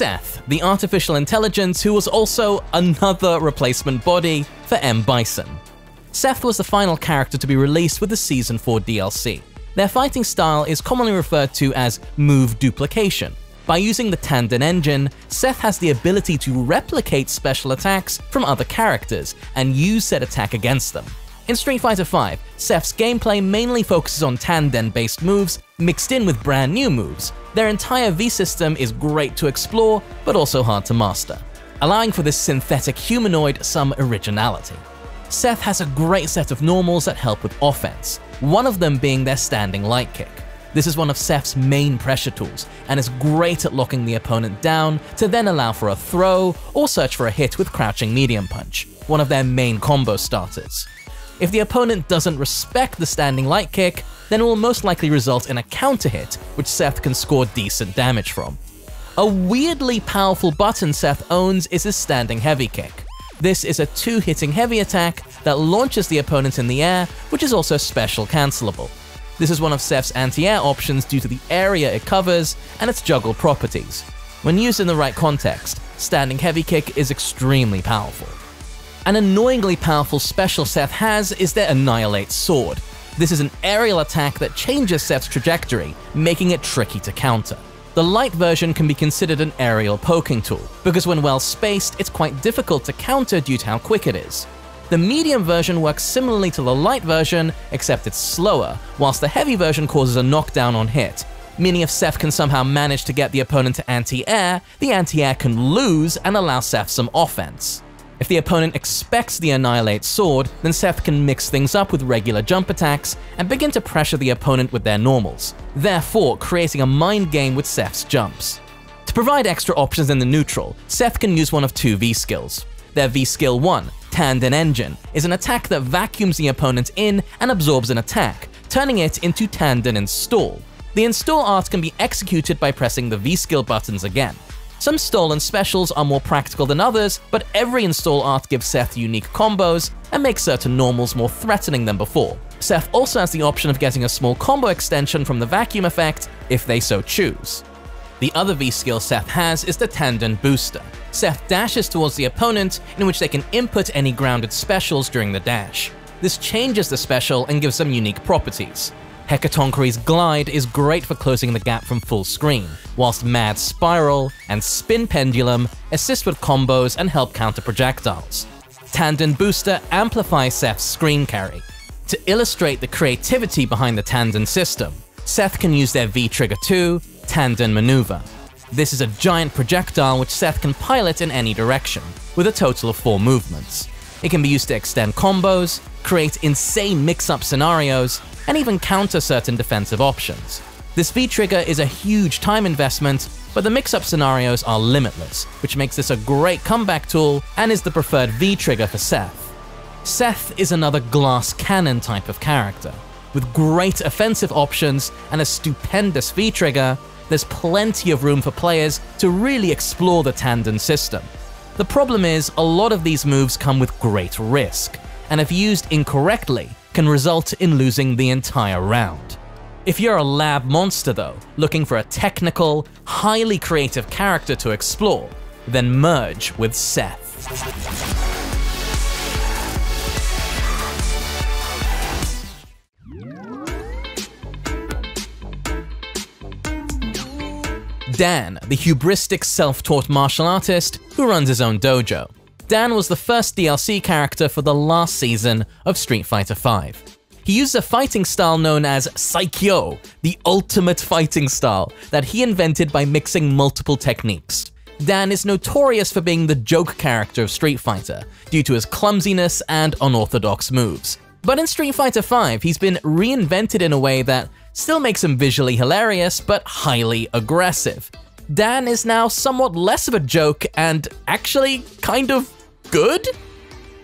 Seth, the artificial intelligence who was also another replacement body for M. Bison. Seth was the final character to be released with the Season 4 DLC. Their fighting style is commonly referred to as move duplication. By using the Tanden engine, Seth has the ability to replicate special attacks from other characters and use said attack against them. In Street Fighter V, Seth's gameplay mainly focuses on Tanden-based moves mixed in with brand new moves. Their entire V system is great to explore, but also hard to master, allowing for this synthetic humanoid some originality. Seth has a great set of normals that help with offense, one of them being their standing light kick. This is one of Seth's main pressure tools, and is great at locking the opponent down to then allow for a throw or search for a hit with crouching medium punch, one of their main combo starters. If the opponent doesn't respect the standing light kick, then it will most likely result in a counter hit, which Seth can score decent damage from. A weirdly powerful button Seth owns is his standing heavy kick. This is a two-hitting heavy attack that launches the opponent in the air, which is also special cancelable. This is one of Seth's anti-air options due to the area it covers and its juggle properties. When used in the right context, standing heavy kick is extremely powerful. An annoyingly powerful special Seth has is their Annihilate Sword. This is an aerial attack that changes Seth's trajectory, making it tricky to counter. The light version can be considered an aerial poking tool, because when well spaced, it's quite difficult to counter due to how quick it is. The medium version works similarly to the light version, except it's slower, whilst the heavy version causes a knockdown on hit, meaning if Seth can somehow manage to get the opponent to anti-air, the anti-air can lose and allow Seth some offense. If the opponent expects the Annihilate Sword, then Seth can mix things up with regular jump attacks and begin to pressure the opponent with their normals, therefore creating a mind game with Seth's jumps. To provide extra options in the neutral, Seth can use one of two V skills. Their V skill 1, Tanden Engine, is an attack that vacuums the opponent in and absorbs an attack, turning it into Tanden Install. The install art can be executed by pressing the V skill buttons again. Some stolen specials are more practical than others, but every install art gives Seth unique combos and makes certain normals more threatening than before. Seth also has the option of getting a small combo extension from the vacuum effect if they so choose. The other V skill Seth has is the Tanden Booster. Seth dashes towards the opponent, in which they can input any grounded specials during the dash. This changes the special and gives them unique properties. Hecatonkari's Glide is great for closing the gap from full screen, whilst Mad Spiral and Spin Pendulum assist with combos and help counter projectiles. Tanden Booster amplifies Seth's screen carry. To illustrate the creativity behind the Tanden system, Seth can use their V-Trigger 2, Tanden Maneuver. This is a giant projectile which Seth can pilot in any direction, with a total of 4 movements. It can be used to extend combos, create insane mix-up scenarios, and even counter certain defensive options. The V-Trigger is a huge time investment, but the mix-up scenarios are limitless, which makes this a great comeback tool and is the preferred V-Trigger for Seth. Seth is another glass cannon type of character. With great offensive options and a stupendous V-Trigger, there's plenty of room for players to really explore the Tanden system. The problem is, a lot of these moves come with great risk, and if used incorrectly, can result in losing the entire round. If you're a lab monster though, looking for a technical, highly creative character to explore, then merge with Seth. Dan, the hubristic self-taught martial artist who runs his own dojo. Dan was the first DLC character for the last season of Street Fighter V. He used a fighting style known as Saikyo, the ultimate fighting style that he invented by mixing multiple techniques. Dan is notorious for being the joke character of Street Fighter, due to his clumsiness and unorthodox moves. But in Street Fighter V, he's been reinvented in a way that still makes him visually hilarious, but highly aggressive. Dan is now somewhat less of a joke and actually kind of good?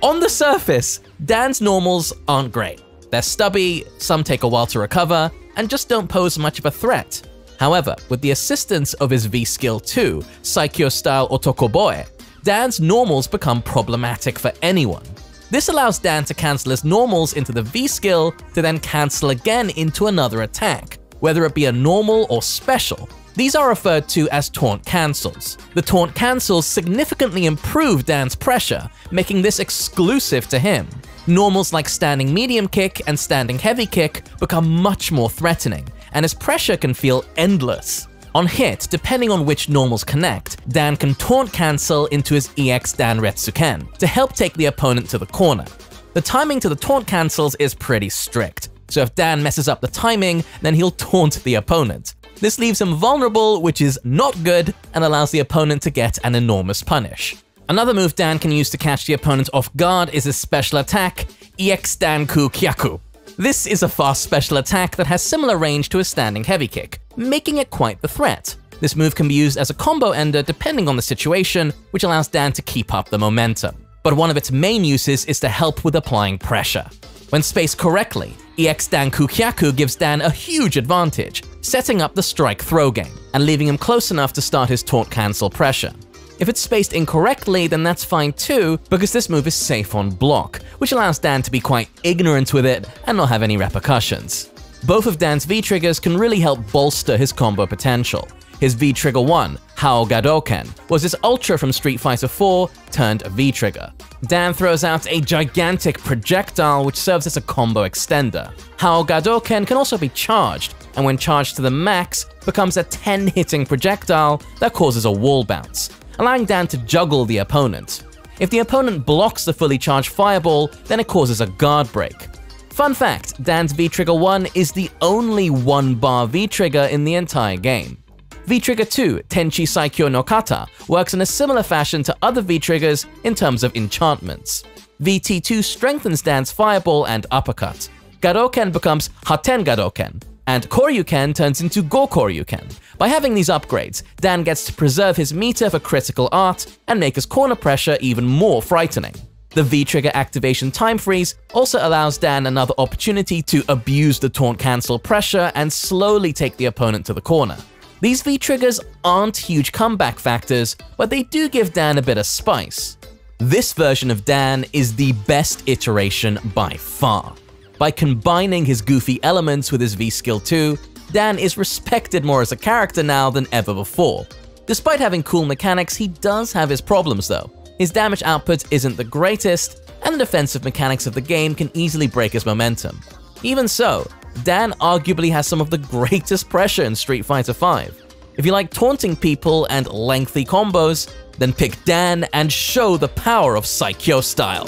On the surface, Dan's normals aren't great. They're stubby, some take a while to recover, and just don't pose much of a threat. However, with the assistance of his V-Skill 2, Saikyo style Otokoboe, Dan's normals become problematic for anyone. This allows Dan to cancel his normals into the V-Skill to then cancel again into another attack, whether it be a normal or special. These are referred to as taunt cancels. The taunt cancels significantly improve Dan's pressure, making this exclusive to him. Normals like standing medium kick and standing heavy kick become much more threatening, and his pressure can feel endless. On hit, depending on which normals connect, Dan can taunt cancel into his EX Dan Retsuken to help take the opponent to the corner. The timing to the taunt cancels is pretty strict, so if Dan messes up the timing, then he'll taunt the opponent. This leaves him vulnerable, which is not good, and allows the opponent to get an enormous punish. Another move Dan can use to catch the opponent off guard is his special attack, EX Danku Kyaku. This is a fast special attack that has similar range to a standing heavy kick, making it quite the threat. This move can be used as a combo ender depending on the situation, which allows Dan to keep up the momentum. But one of its main uses is to help with applying pressure. When spaced correctly, EX Dan Kukyaku gives Dan a huge advantage, setting up the strike throw game, and leaving him close enough to start his taunt cancel pressure. If it's spaced incorrectly, then that's fine too, because this move is safe on block, which allows Dan to be quite ignorant with it and not have any repercussions. Both of Dan's V-triggers can really help bolster his combo potential. His V-trigger 1, Hao Gadoken, was his Ultra from Street Fighter 4 turned V-trigger. Dan throws out a gigantic projectile which serves as a combo extender. Hao Gadoken can also be charged, and when charged to the max, becomes a 10 hitting projectile that causes a wall bounce allowing Dan to juggle the opponent. If the opponent blocks the fully charged fireball, then it causes a guard break. Fun fact, Dan's V-Trigger 1 is the only one-bar V-Trigger in the entire game. V-Trigger 2, Tenchi Saikyo no Kata, works in a similar fashion to other V-Triggers in terms of enchantments. VT2 strengthens Dan's fireball and uppercut. Gadoken becomes Haten Gadoken, and Koryuken turns into Go Koryuken. By having these upgrades, Dan gets to preserve his meter for critical art and make his corner pressure even more frightening. The V-Trigger activation time freeze also allows Dan another opportunity to abuse the taunt cancel pressure and slowly take the opponent to the corner. These V-Triggers aren't huge comeback factors, but they do give Dan a bit of spice. This version of Dan is the best iteration by far. By combining his goofy elements with his V-Skill 2, Dan is respected more as a character now than ever before. Despite having cool mechanics, he does have his problems though. His damage output isn't the greatest, and the defensive mechanics of the game can easily break his momentum. Even so, Dan arguably has some of the greatest pressure in Street Fighter V. If you like taunting people and lengthy combos, then pick Dan and show the power of Saikyo style.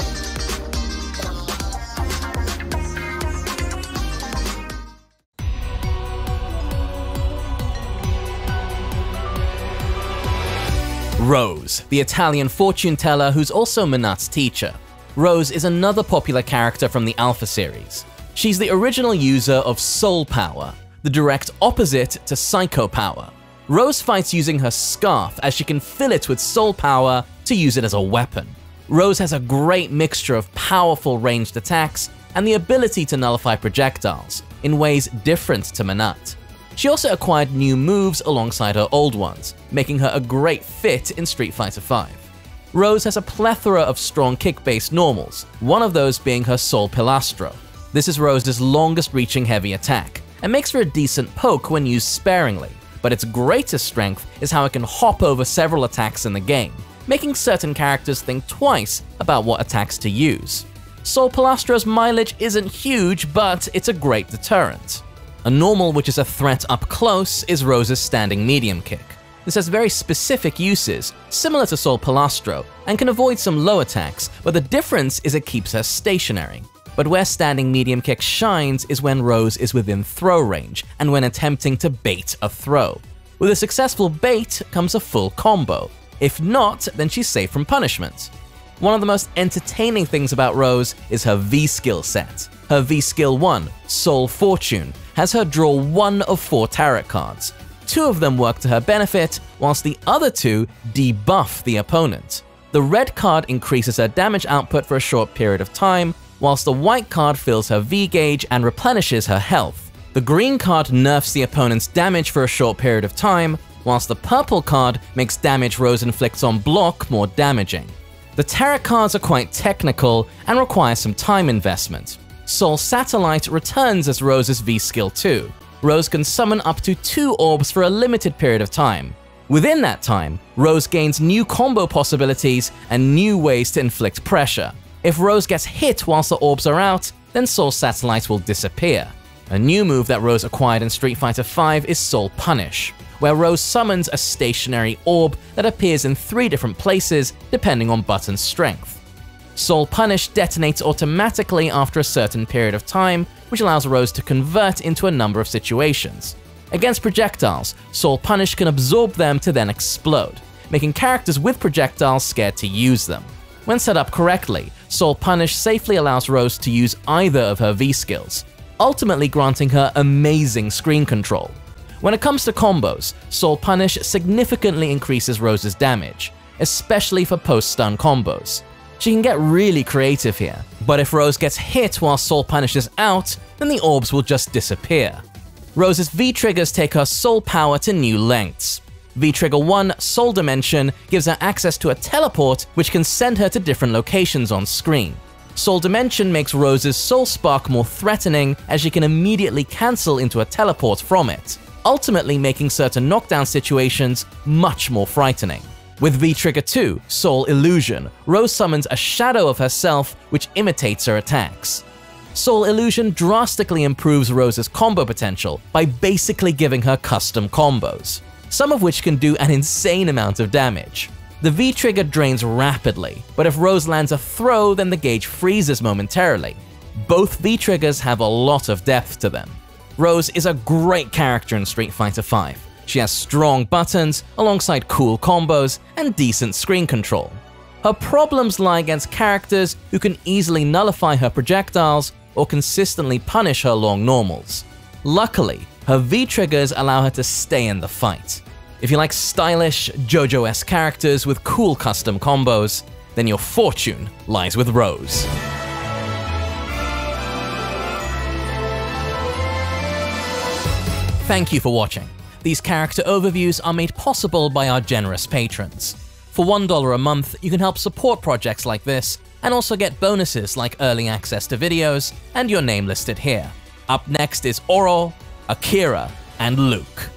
Rose, the Italian fortune teller who's also Menat's teacher. Rose is another popular character from the Alpha series. She's the original user of Soul Power, the direct opposite to Psycho Power. Rose fights using her scarf as she can fill it with Soul Power to use it as a weapon. Rose has a great mixture of powerful ranged attacks and the ability to nullify projectiles in ways different to Menat. She also acquired new moves alongside her old ones, making her a great fit in Street Fighter V. Rose has a plethora of strong kick-based normals, one of those being her Soul Pilastro. This is Rose's longest reaching heavy attack, and makes for a decent poke when used sparingly, but its greatest strength is how it can hop over several attacks in the game, making certain characters think twice about what attacks to use. Soul Pilastro's mileage isn't huge, but it's a great deterrent. A normal which is a threat up close is Rose's standing medium kick. This has very specific uses, similar to Soul Pilastro, and can avoid some low attacks, but the difference is it keeps her stationary. But where standing medium kick shines is when Rose is within throw range, and when attempting to bait a throw. With a successful bait comes a full combo. If not, then she's safe from punishment. One of the most entertaining things about Rose is her V skill set. Her V skill 1, Soul Fortune, has her draw one of four tarot cards. Two of them work to her benefit, whilst the other two debuff the opponent. The red card increases her damage output for a short period of time, whilst the white card fills her V gauge and replenishes her health. The green card nerfs the opponent's damage for a short period of time, whilst the purple card makes damage Rose inflicts on block more damaging. The tarot cards are quite technical and require some time investment. Soul Satellite returns as Rose's V skill 2. Rose can summon up to two orbs for a limited period of time. Within that time, Rose gains new combo possibilities and new ways to inflict pressure. If Rose gets hit whilst the orbs are out, then Soul Satellite will disappear. A new move that Rose acquired in Street Fighter V is Soul Punish, where Rose summons a stationary orb that appears in three different places depending on Button's strength. Soul Punish detonates automatically after a certain period of time, which allows Rose to convert into a number of situations. Against projectiles, Soul Punish can absorb them to then explode, making characters with projectiles scared to use them. When set up correctly, Soul Punish safely allows Rose to use either of her V skills, ultimately granting her amazing screen control. When it comes to combos, Soul Punish significantly increases Rose's damage, especially for post-stun combos. She can get really creative here, but if Rose gets hit while Soul Punish is out, then the orbs will just disappear. Rose's V-triggers take her soul power to new lengths. V-Trigger 1 Soul Dimension gives her access to a teleport which can send her to different locations on screen. Soul Dimension makes Rose's Soul Spark more threatening as she can immediately cancel into a teleport from it, ultimately making certain knockdown situations much more frightening. With V-Trigger 2, Soul Illusion, Rose summons a shadow of herself which imitates her attacks. Soul Illusion drastically improves Rose's combo potential by basically giving her custom combos, some of which can do an insane amount of damage. The V-trigger drains rapidly, but if Rose lands a throw then the gauge freezes momentarily. Both V-triggers have a lot of depth to them. Rose is a great character in Street Fighter V, she has strong buttons, alongside cool combos and decent screen control. Her problems lie against characters who can easily nullify her projectiles or consistently punish her long normals. Luckily, her V-triggers allow her to stay in the fight. If you like stylish, JoJo-esque characters with cool custom combos, then your fortune lies with Rose. Thank you for watching. These character overviews are made possible by our generous patrons. For $1 a month, you can help support projects like this, and also get bonuses like early access to videos and your name listed here. Up next is Oro, Akira, and Luke.